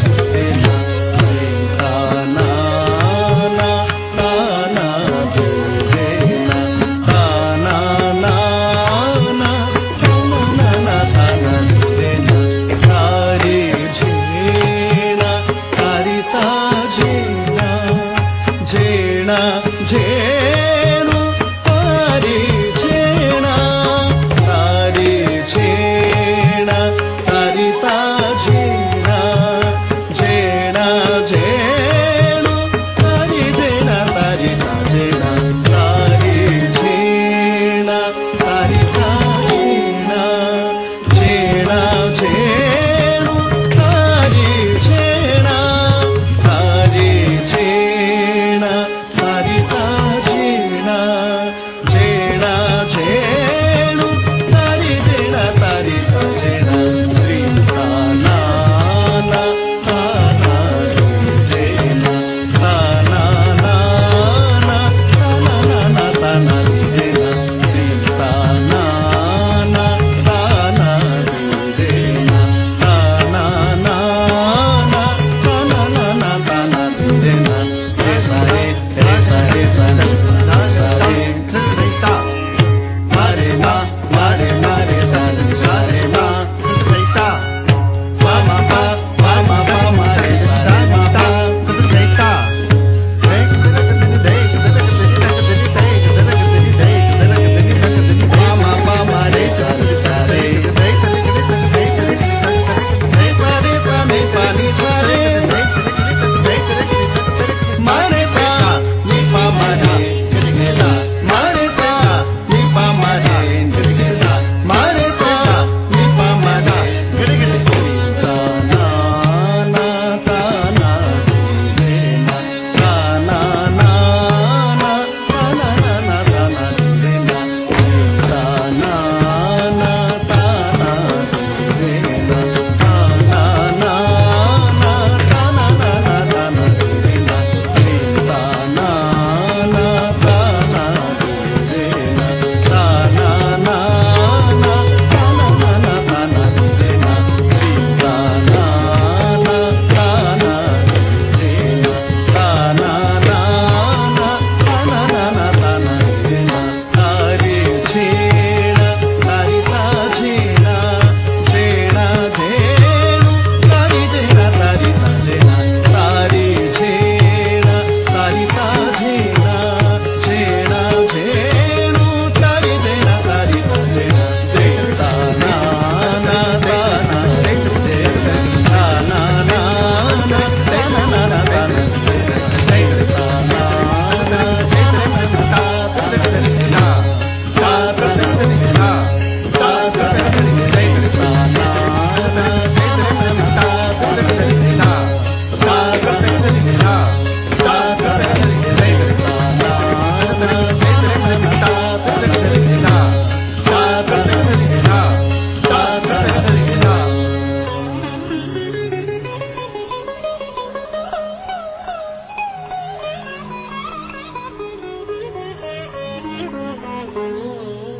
हरिता ने आन सारी झेणा जेना झेणे not Ram 三。Deus. Hum.